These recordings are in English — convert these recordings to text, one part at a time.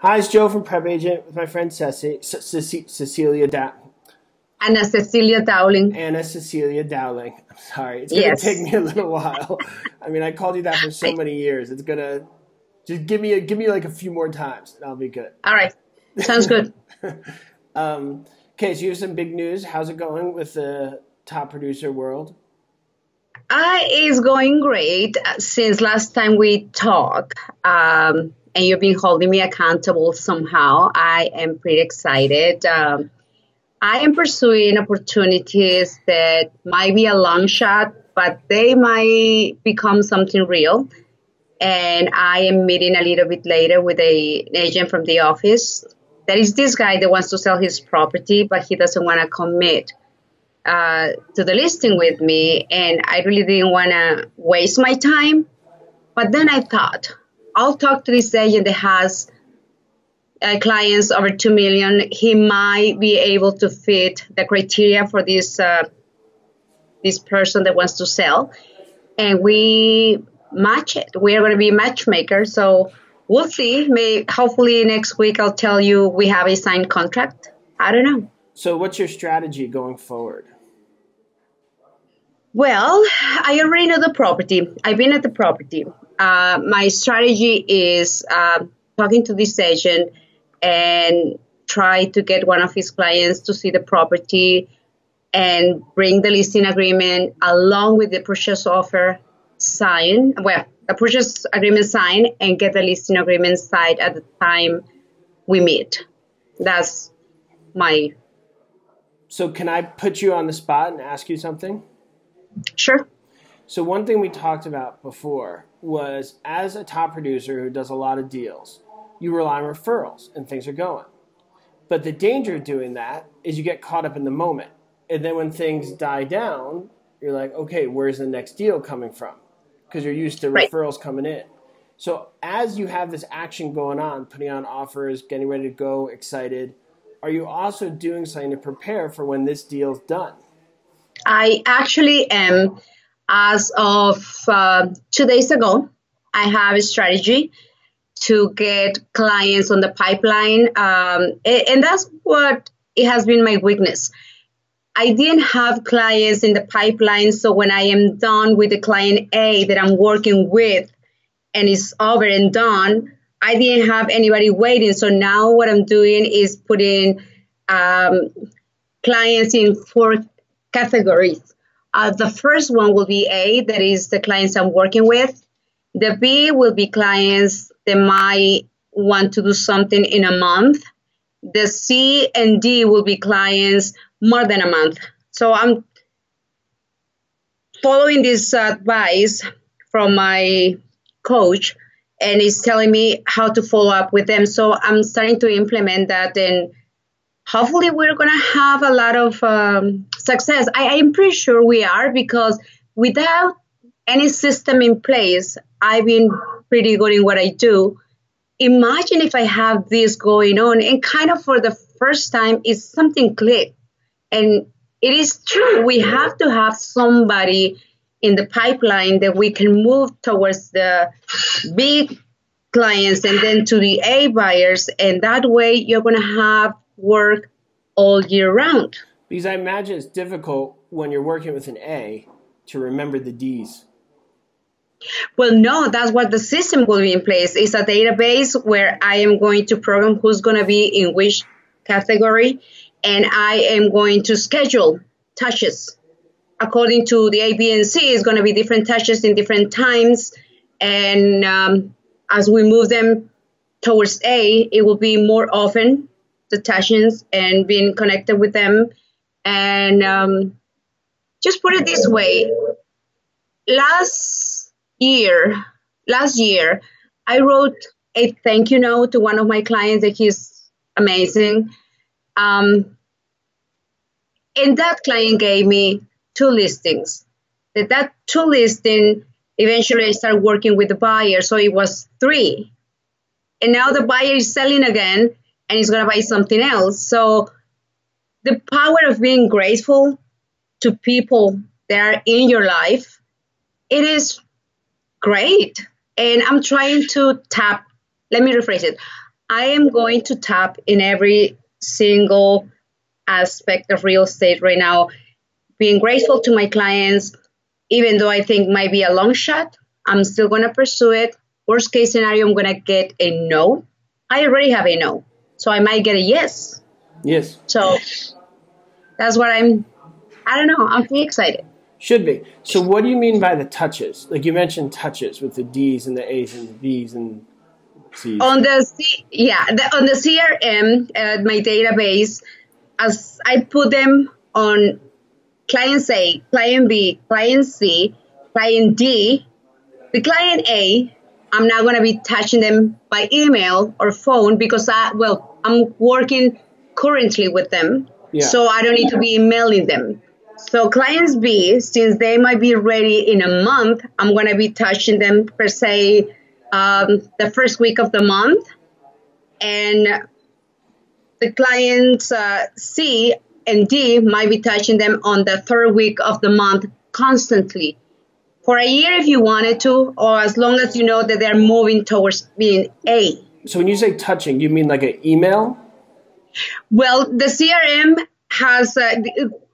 Hi, it's Joe from Prep Agent with my friend Ceci, Cecelia da- Anna Cecelia Dowling. Anna Cecelia Dowling. I'm sorry. It's going to yes. take me a little while. I mean, I called you that for so many years. It's going to just give me a, give me like a few more times and I'll be good. All right. Sounds good. um, okay, so you have some big news. How's it going with the top producer world? Uh, it's going great since last time we talked. Um, and you've been holding me accountable somehow. I am pretty excited. Um, I am pursuing opportunities that might be a long shot, but they might become something real. And I am meeting a little bit later with a, an agent from the office. There is this guy that wants to sell his property, but he doesn't want to commit uh, to the listing with me. And I really didn't want to waste my time. But then I thought, I'll talk to this agent that has uh, clients over 2 million. He might be able to fit the criteria for this, uh, this person that wants to sell. And we match it. We are going to be matchmakers. So we'll see. May, hopefully next week I'll tell you we have a signed contract. I don't know. So what's your strategy going forward? Well, I already know the property. I've been at the property. Uh, my strategy is uh, talking to this agent and try to get one of his clients to see the property and bring the listing agreement along with the purchase offer signed. Well, the purchase agreement signed and get the listing agreement signed at the time we meet. That's my. So, can I put you on the spot and ask you something? Sure. So one thing we talked about before was as a top producer who does a lot of deals, you rely on referrals and things are going. But the danger of doing that is you get caught up in the moment. And then when things die down, you're like, okay, where's the next deal coming from? Because you're used to right. referrals coming in. So as you have this action going on, putting on offers, getting ready to go, excited, are you also doing something to prepare for when this deal's done? I actually am, as of uh, two days ago, I have a strategy to get clients on the pipeline. Um, and that's what it has been my weakness. I didn't have clients in the pipeline. So when I am done with the client A that I'm working with and it's over and done, I didn't have anybody waiting. So now what I'm doing is putting um, clients in four categories. Uh, the first one will be A, that is the clients I'm working with. The B will be clients that might want to do something in a month. The C and D will be clients more than a month. So I'm following this advice from my coach and he's telling me how to follow up with them. So I'm starting to implement that and hopefully we're going to have a lot of um, success. I am pretty sure we are because without any system in place, I've been pretty good in what I do. Imagine if I have this going on and kind of for the first time is something click. And it is true. We have to have somebody in the pipeline that we can move towards the big clients and then to the A buyers. And that way you're going to have work all year round. Because I imagine it's difficult when you're working with an A to remember the D's. Well, no, that's what the system will be in place. It's a database where I am going to program who's going to be in which category, and I am going to schedule touches according to the A, B, and C. Is going to be different touches in different times, and um, as we move them towards A, it will be more often the Tashins and being connected with them. And um, just put it this way last year, last year, I wrote a thank you note to one of my clients that he's amazing. Um, and that client gave me two listings. That, that two listing eventually I started working with the buyer, so it was three. And now the buyer is selling again and he's going to buy something else. So the power of being grateful to people that are in your life, it is great. And I'm trying to tap, let me rephrase it. I am going to tap in every single aspect of real estate right now, being grateful to my clients, even though I think might be a long shot, I'm still going to pursue it. Worst case scenario, I'm going to get a no. I already have a no, so I might get a yes. Yes. So that's what I'm. I don't know. I'm pretty excited. Should be. So, what do you mean by the touches? Like you mentioned touches with the D's and the A's and the B's and C's. On the C, yeah, the, on the CRM, uh, my database, as I put them on client A, client B, client C, client D, the client A, I'm not going to be touching them by email or phone because I, well, I'm working currently with them. Yeah. So I don't need to be emailing them. So clients B, since they might be ready in a month, I'm going to be touching them per se um, the first week of the month. And the clients uh, C and D might be touching them on the third week of the month constantly. For a year if you wanted to, or as long as you know that they're moving towards being A. So, when you say touching, you mean like an email? Well, the CRM has uh,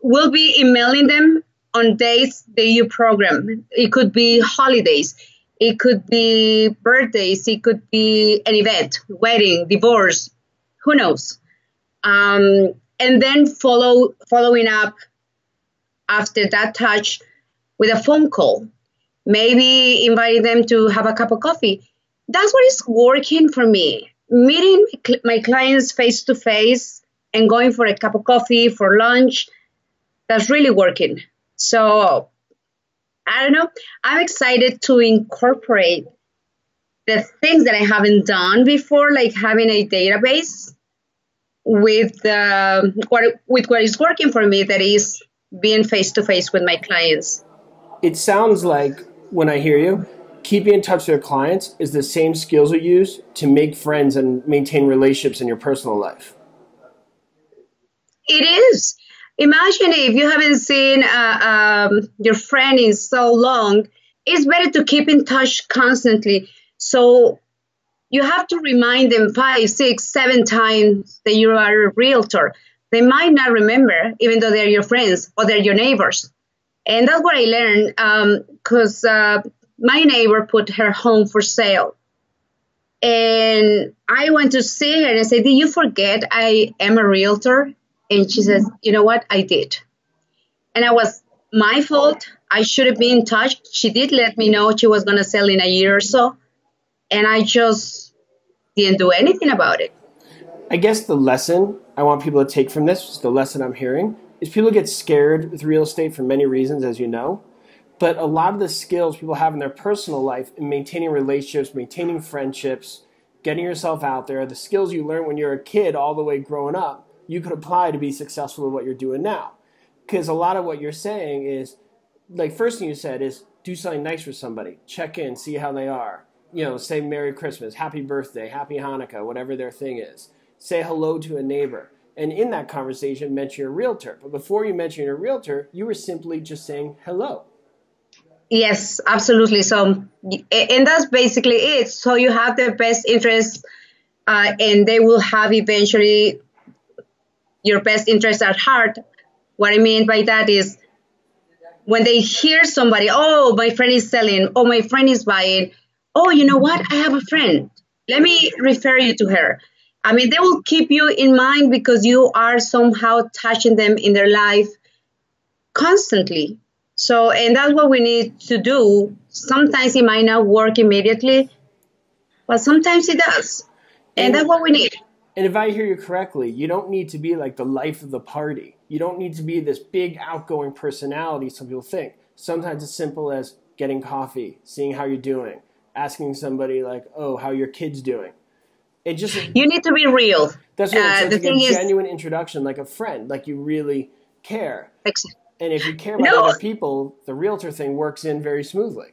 will be emailing them on days that you program. It could be holidays, it could be birthdays, it could be an event, wedding, divorce, who knows. Um, and then follow following up after that touch with a phone call, maybe inviting them to have a cup of coffee. That's what is working for me. Meeting my clients face to face and going for a cup of coffee for lunch that's really working so i don't know i'm excited to incorporate the things that i haven't done before like having a database with uh, what with what is working for me that is being face to face with my clients it sounds like when i hear you keeping in touch with your clients is the same skills you use to make friends and maintain relationships in your personal life it is. Imagine if you haven't seen uh, um, your friend in so long, it's better to keep in touch constantly. So you have to remind them five, six, seven times that you are a realtor. They might not remember, even though they're your friends or they're your neighbors. And that's what I learned because uh, my neighbor put her home for sale. And I went to see her and I said, Did you forget I am a realtor? And she says, You know what? I did. And I was my fault. I should have been in touch. She did let me know she was going to sell in a year or so. And I just didn't do anything about it. I guess the lesson I want people to take from this, the lesson I'm hearing, is people get scared with real estate for many reasons, as you know. But a lot of the skills people have in their personal life in maintaining relationships, maintaining friendships, getting yourself out there, the skills you learn when you're a kid all the way growing up, you could apply to be successful in what you're doing now. Because a lot of what you're saying is, like, first thing you said is do something nice for somebody, check in, see how they are. You know, say Merry Christmas, Happy Birthday, Happy Hanukkah, whatever their thing is. Say hello to a neighbor. And in that conversation, mention your realtor. But before you mention your realtor, you were simply just saying hello. Yes, absolutely. So, and that's basically it. So you have their best interests, uh, and they will have eventually your best interests at heart. What I mean by that is when they hear somebody, oh, my friend is selling, oh, my friend is buying, oh, you know what? I have a friend. Let me refer you to her. I mean, they will keep you in mind because you are somehow touching them in their life constantly. So, and that's what we need to do. Sometimes it might not work immediately, but sometimes it does. And that's what we need. And if I hear you correctly, you don't need to be like the life of the party. You don't need to be this big outgoing personality, some people think. Sometimes it's simple as getting coffee, seeing how you're doing, asking somebody like, oh, how your kid's doing. It just You need to be real. That's what uh, it's like a genuine is, introduction, like a friend, like you really care. Exactly. And if you care about no. other people, the realtor thing works in very smoothly.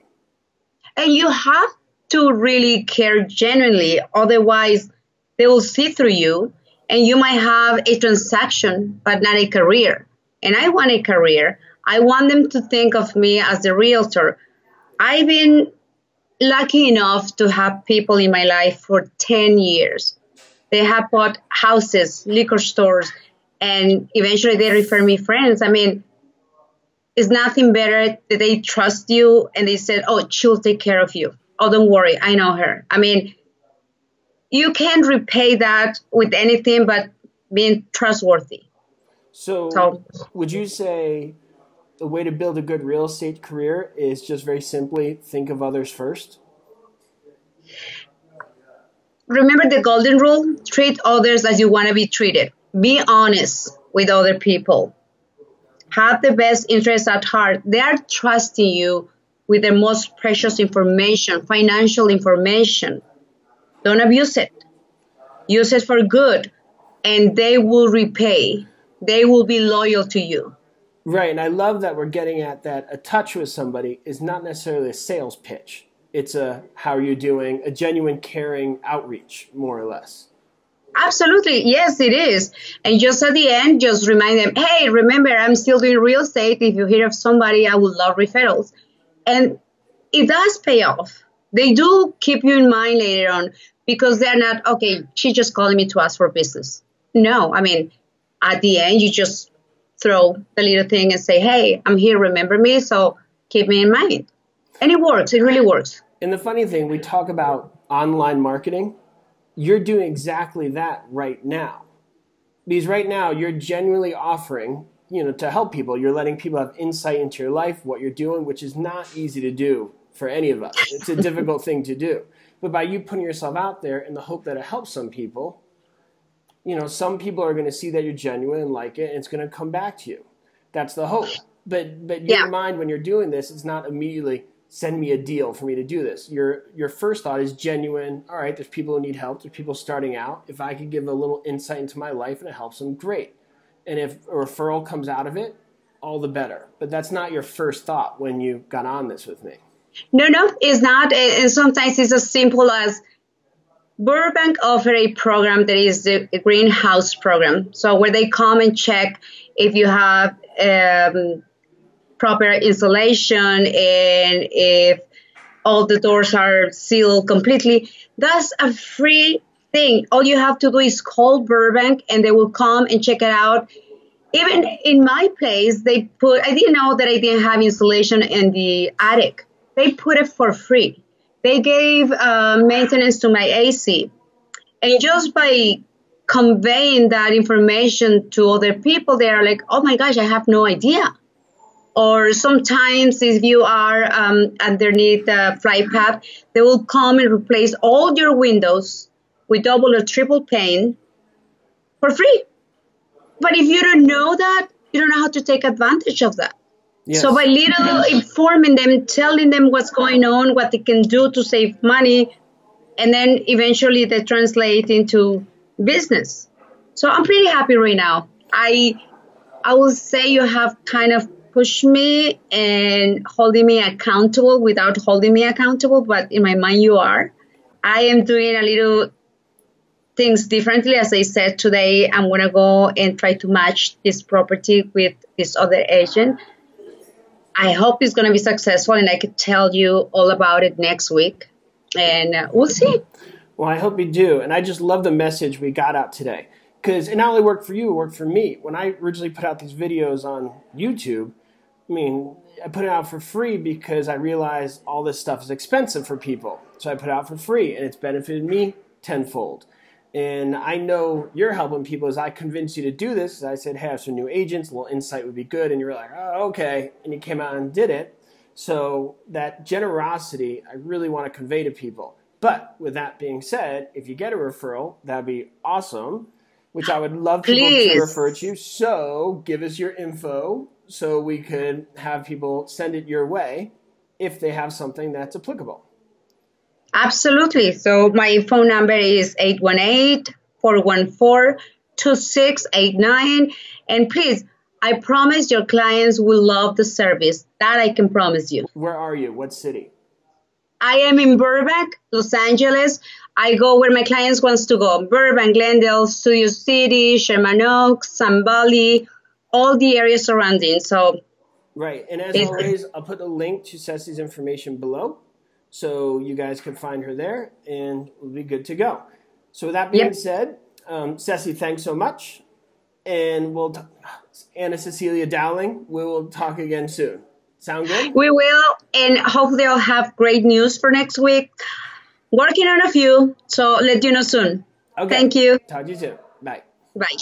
And you have to really care genuinely, otherwise they will see through you and you might have a transaction but not a career. And I want a career. I want them to think of me as a realtor. I've been lucky enough to have people in my life for 10 years. They have bought houses, liquor stores, and eventually they refer me friends. I mean, it's nothing better that they trust you and they said, "Oh, she'll take care of you." Oh, don't worry, I know her. I mean, you can't repay that with anything but being trustworthy. So, so would you say the way to build a good real estate career is just very simply think of others first? Remember the golden rule treat others as you want to be treated. Be honest with other people. Have the best interests at heart. They are trusting you with their most precious information, financial information. Don't abuse it. Use it for good, and they will repay. They will be loyal to you. Right, and I love that we're getting at that a touch with somebody is not necessarily a sales pitch. It's a how are you doing, a genuine caring outreach, more or less. Absolutely, yes, it is. And just at the end, just remind them, hey, remember, I'm still doing real estate. If you hear of somebody, I would love referrals. And it does pay off. They do keep you in mind later on because they're not, okay, she's just calling me to ask for business. No, I mean, at the end, you just throw the little thing and say, hey, I'm here, remember me, so keep me in mind. And it works, it really works. And the funny thing, we talk about online marketing, you're doing exactly that right now. Because right now, you're genuinely offering, you know, to help people. You're letting people have insight into your life, what you're doing, which is not easy to do for any of us. It's a difficult thing to do. But by you putting yourself out there in the hope that it helps some people, you know, some people are going to see that you're genuine and like it, and it's going to come back to you. That's the hope. But but your yeah. mind when you're doing this, it's not immediately send me a deal for me to do this. Your your first thought is genuine. All right, there's people who need help. There's people starting out. If I could give a little insight into my life and it helps them, great. And if a referral comes out of it, all the better. But that's not your first thought when you got on this with me. No, no, it's not. And sometimes it's as simple as Burbank offer a program that is the greenhouse program. So where they come and check if you have um, proper insulation and if all the doors are sealed completely. That's a free thing. All you have to do is call Burbank and they will come and check it out. Even in my place, they put, I didn't know that I didn't have insulation in the attic. They put it for free. They gave uh, maintenance to my AC. And just by conveying that information to other people, they are like, oh my gosh, I have no idea. Or sometimes if you are um, underneath the fly path, they will come and replace all your windows with double or triple pane for free. But if you don't know that, you don't know how to take advantage of that. Yes. So by little informing them, telling them what's going on, what they can do to save money, and then eventually they translate into business. So I'm pretty happy right now. I I will say you have kind of pushed me and holding me accountable without holding me accountable, but in my mind you are. I am doing a little things differently. As I said today, I'm gonna go and try to match this property with this other agent I hope it's going to be successful, and I could tell you all about it next week, and uh, we'll see. Well, I hope you do, and I just love the message we got out today because it not only worked for you, it worked for me. When I originally put out these videos on YouTube, I mean, I put it out for free because I realized all this stuff is expensive for people. So I put it out for free, and it's benefited me tenfold. And I know you're helping people as I convinced you to do this. I said, hey, I have some new agents, a little insight would be good. And you're like, oh, okay. And you came out and did it. So that generosity, I really want to convey to people. But with that being said, if you get a referral, that'd be awesome, which I would love people Please. to refer to. So give us your info so we could have people send it your way if they have something that's applicable. Absolutely. So my phone number is 818-414-2689. And please, I promise your clients will love the service. That I can promise you. Where are you? What city? I am in Burbank, Los Angeles. I go where my clients wants to go. Burbank, Glendale, Studio City, Sherman Oaks, Sun Valley, all the areas surrounding. So Right. And as always, I'll put a link to Ceci's information below. So you guys can find her there and we'll be good to go. So with that being Yep. said, um, Ceci, thanks so much, and we'll t- Anna Cecelia Dowling. We will talk again soon. Sound good? We will, and hopefully I'll have great news for next week. Working on a few, so let you know soon. Okay. Thank you. Talk to you soon. Bye. Bye.